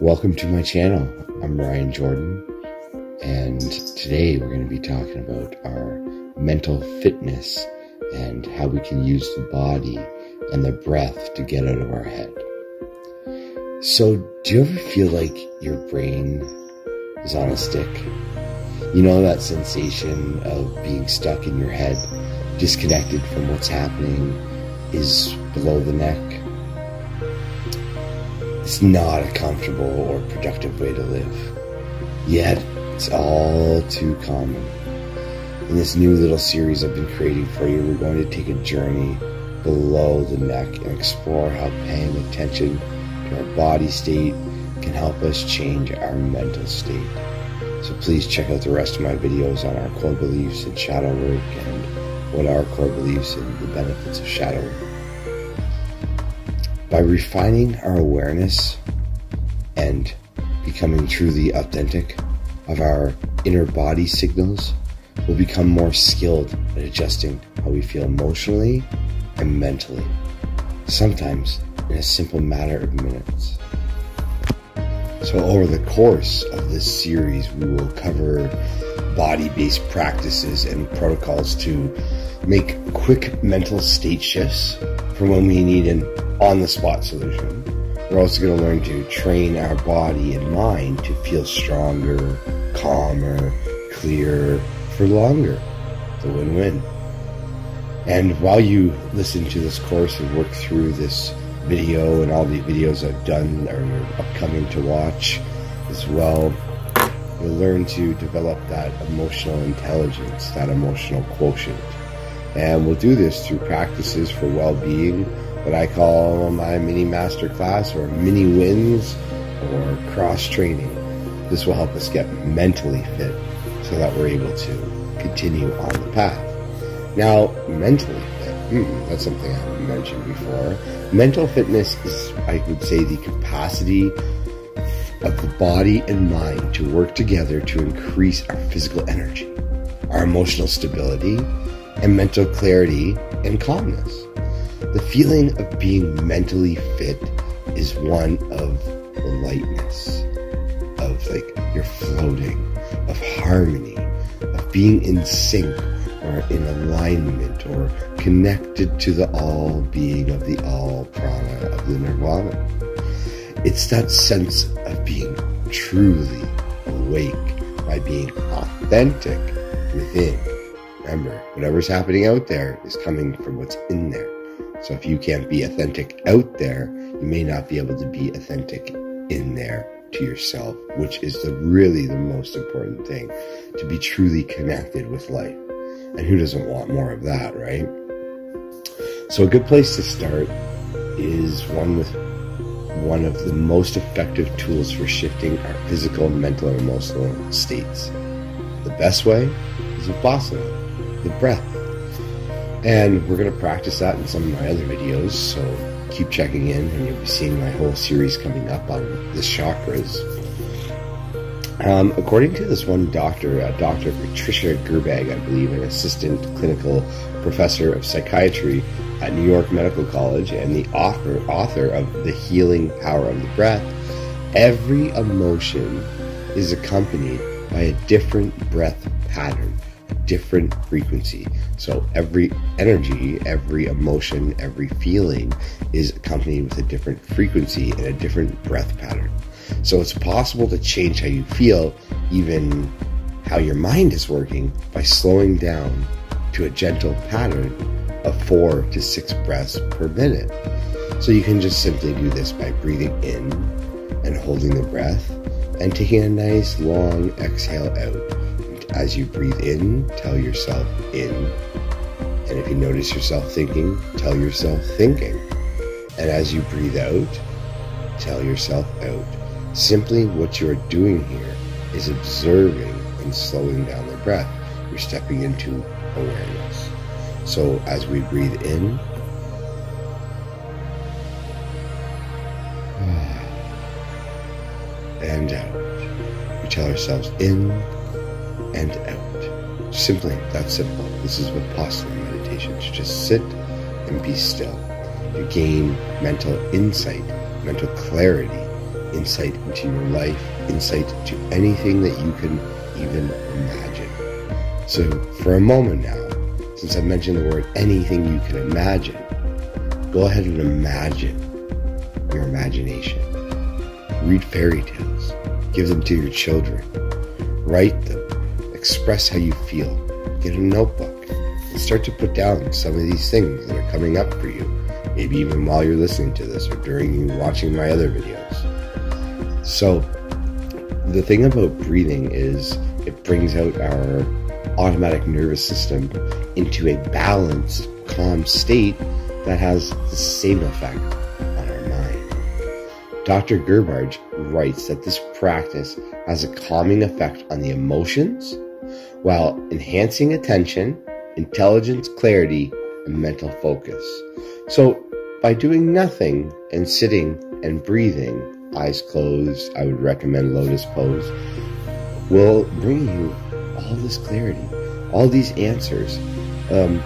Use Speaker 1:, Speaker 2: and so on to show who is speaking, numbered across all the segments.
Speaker 1: Welcome to my channel. I'm Ryan Jordan, and today we're going to be talking about our mental fitness and how we can use the body and the breath to get out of our head. So, do you ever feel like your brain is on a stick? You know that sensation of being stuck in your head, disconnected from what's happening, is below the neck? It's not a comfortable or productive way to live. Yet, it's all too common. In this new little series I've been creating for you, we're going to take a journey below the neck and explore how paying attention to our body state can help us change our mental state. So please check out the rest of my videos on our core beliefs and shadow work and what our core beliefs and the benefits of shadow work. By refining our awareness and becoming truly authentic of our inner body signals, we'll become more skilled at adjusting how we feel emotionally and mentally, sometimes in a simple matter of minutes. So, over the course of this series, we will cover body based practices and protocols to make quick mental state shifts for when we need an on the spot solution. We're also going to learn to train our body and mind to feel stronger, calmer, clearer for longer. The win win. And while you listen to this course and work through this video and all the videos I've done or are upcoming to watch as well, you'll learn to develop that emotional intelligence, that emotional quotient. And we'll do this through practices for well being what I call my mini master class or mini wins or cross training. This will help us get mentally fit so that we're able to continue on the path. Now, mentally fit, hmm, that's something I haven't mentioned before. Mental fitness is, I would say, the capacity of the body and mind to work together to increase our physical energy, our emotional stability, and mental clarity and calmness. The feeling of being mentally fit is one of lightness, of like you're floating, of harmony, of being in sync or in alignment or connected to the all being of the all prana of the nirvana. It's that sense of being truly awake by being authentic within. Remember, whatever's happening out there is coming from what's in there. So if you can't be authentic out there, you may not be able to be authentic in there to yourself, which is the really the most important thing to be truly connected with life. And who doesn't want more of that, right? So a good place to start is one with one of the most effective tools for shifting our physical, mental, and emotional states. The best way is Vipassana, the breath. And we're going to practice that in some of my other videos, so keep checking in and you'll be seeing my whole series coming up on the chakras. Um, according to this one doctor, uh, Dr. Patricia Gerbarg, I believe, an assistant clinical professor of psychiatry at New York Medical College and the author, author of The Healing Power of the Breath, every emotion is accompanied by a different breath pattern a different frequency. So every energy, every emotion, every feeling is accompanied with a different frequency and a different breath pattern. So it's possible to change how you feel, even how your mind is working, by slowing down to a gentle pattern of four to six breaths per minute. So you can just simply do this by breathing in and holding the breath and taking a nice long exhale out as you breathe in, tell yourself in. And if you notice yourself thinking, tell yourself thinking. And as you breathe out, tell yourself out. Simply what you're doing here is observing and slowing down the breath. You're stepping into awareness. So as we breathe in, and out, we tell ourselves in and out. Simply that simple. This is what Vipassana meditation to just sit and be still, to gain mental insight, mental clarity, insight into your life, insight to anything that you can even imagine. So, for a moment now, since I mentioned the word anything you can imagine, go ahead and imagine your imagination. Read fairy tales, give them to your children, write them, express how you feel, get a notebook, and start to put down some of these things that are coming up for you, maybe even while you're listening to this or during you watching my other videos. So, the thing about breathing is it brings out our automatic nervous system into a balanced, calm state that has the same effect on our mind. Dr. Gerbarg writes that this practice has a calming effect on the emotions while enhancing attention, intelligence, clarity, and mental focus. So, by doing nothing and sitting and breathing, eyes closed, I would recommend lotus pose, will bring you all this clarity, all these answers, um,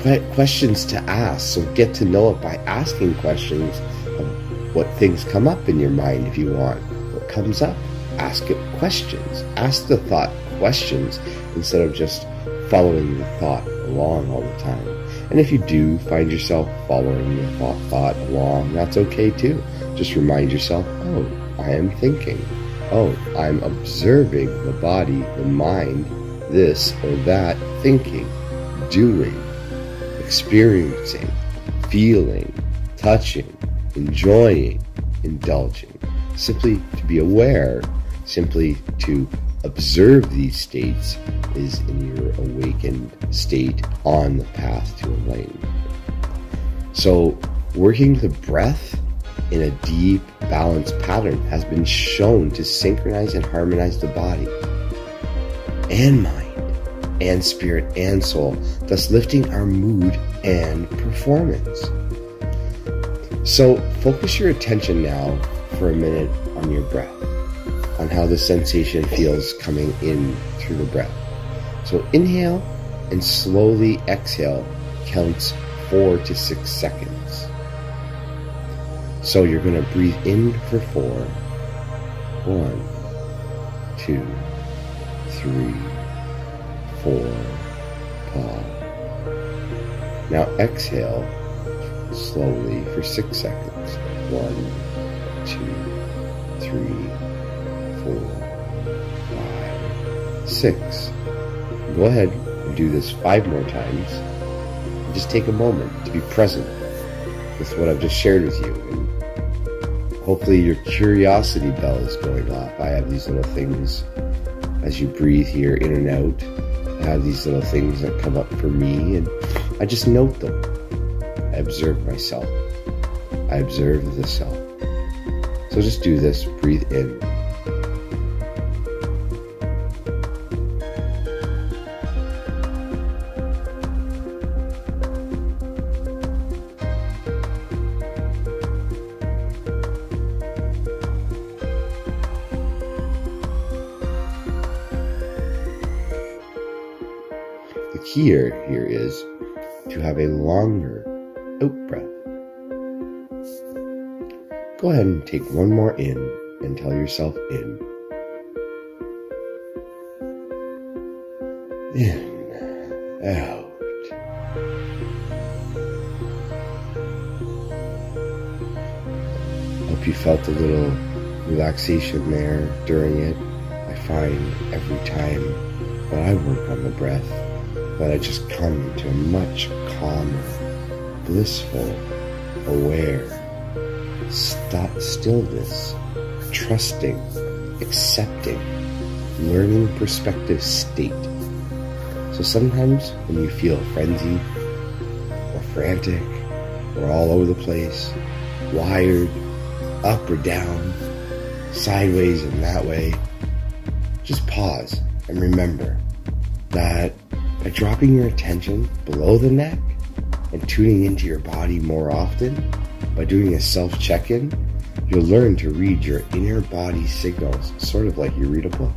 Speaker 1: que- questions to ask. So get to know it by asking questions of what things come up in your mind if you want. What comes up? Ask it questions. Ask the thought questions instead of just following the thought along all the time. And if you do find yourself following the thought, thought along, that's okay too. Just remind yourself, oh, I am thinking. Oh, I'm observing the body, the mind, this or that, thinking, doing, experiencing, feeling, touching, enjoying, indulging. Simply to be aware, simply to observe these states is in your awakened state on the path to enlightenment. So, working the breath in a deep, balanced pattern has been shown to synchronize and harmonize the body and mind and spirit and soul, thus lifting our mood and performance. So, focus your attention now for a minute on your breath on how the sensation feels coming in through the breath. So inhale and slowly exhale counts four to six seconds. So you're going to breathe in for four. One, two, three, four. Pause. Now exhale slowly for six seconds. One, two, three, four, five, six. Go ahead and do this five more times. And just take a moment to be present with what I've just shared with you. And hopefully your curiosity bell is going off. I have these little things as you breathe here in and out. I have these little things that come up for me and I just note them. I observe myself. I observe the self. So just do this. Breathe in. Key here is to have a longer out breath. Go ahead and take one more in and tell yourself in. In, out. Hope you felt a little relaxation there during it. I find every time that I work on the breath, that I just come to a much calmer, blissful, aware, stop stillness, trusting, accepting, learning perspective state. So sometimes when you feel frenzied or frantic or all over the place, wired, up or down, sideways and that way, just pause and remember that by dropping your attention below the neck and tuning into your body more often, by doing a self check in, you'll learn to read your inner body signals, sort of like you read a book.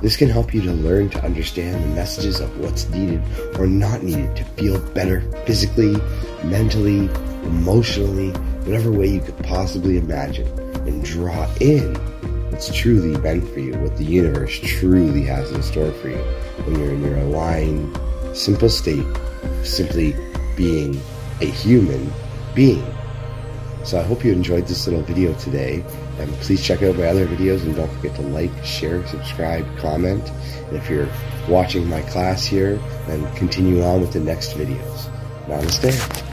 Speaker 1: This can help you to learn to understand the messages of what's needed or not needed to feel better physically, mentally, emotionally, whatever way you could possibly imagine. and draw in what's truly meant for you, what the universe truly has in store for you when you're in your aligned, simple state simply being a human being. So I hope you enjoyed this little video today. And please check out my other videos and don't forget to like, share, subscribe, comment. And if you're watching my class here, then continue on with the next videos. Namaste.